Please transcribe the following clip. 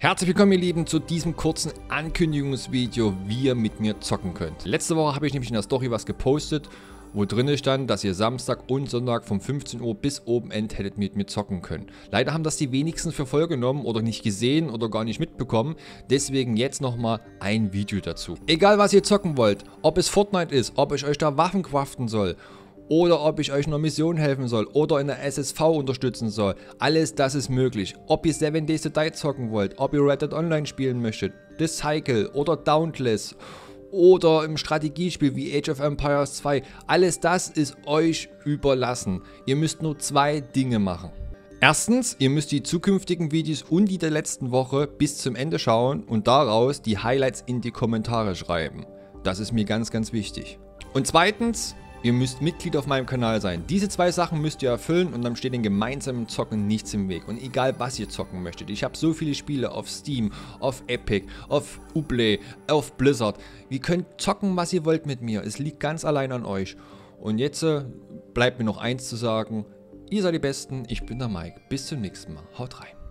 Herzlich willkommen ihr Lieben zu diesem kurzen Ankündigungsvideo, wie ihr mit mir zocken könnt. Letzte Woche habe ich nämlich in der Story was gepostet, wo drin stand, dass ihr Samstag und Sonntag vom 15 Uhr bis oben End hättet mit mir zocken können. Leider haben das die wenigsten für voll genommen oder nicht gesehen oder gar nicht mitbekommen, deswegen jetzt nochmal ein Video dazu. Egal was ihr zocken wollt, ob es Fortnite ist, ob ich euch da Waffen craften soll oder ob ich euch in einer Mission helfen soll oder in der SSV unterstützen soll. Alles das ist möglich. Ob ihr 7 Days to Die zocken wollt, ob ihr Red Dead Online spielen möchtet, The Cycle oder Dauntless oder im Strategiespiel wie Age of Empires 2. Alles das ist euch überlassen. Ihr müsst nur zwei Dinge machen. Erstens, ihr müsst die zukünftigen Videos und die der letzten Woche bis zum Ende schauen und daraus die Highlights in die Kommentare schreiben. Das ist mir ganz, ganz wichtig. Und zweitens, Ihr müsst Mitglied auf meinem Kanal sein. Diese zwei Sachen müsst ihr erfüllen und dann steht den gemeinsamen Zocken nichts im Weg. Und egal was ihr zocken möchtet. Ich habe so viele Spiele auf Steam, auf Epic, auf Uplay, auf Blizzard. Ihr könnt zocken, was ihr wollt mit mir. Es liegt ganz allein an euch. Und jetzt äh, bleibt mir noch eins zu sagen. Ihr seid die Besten, ich bin der Mike. Bis zum nächsten Mal. Haut rein.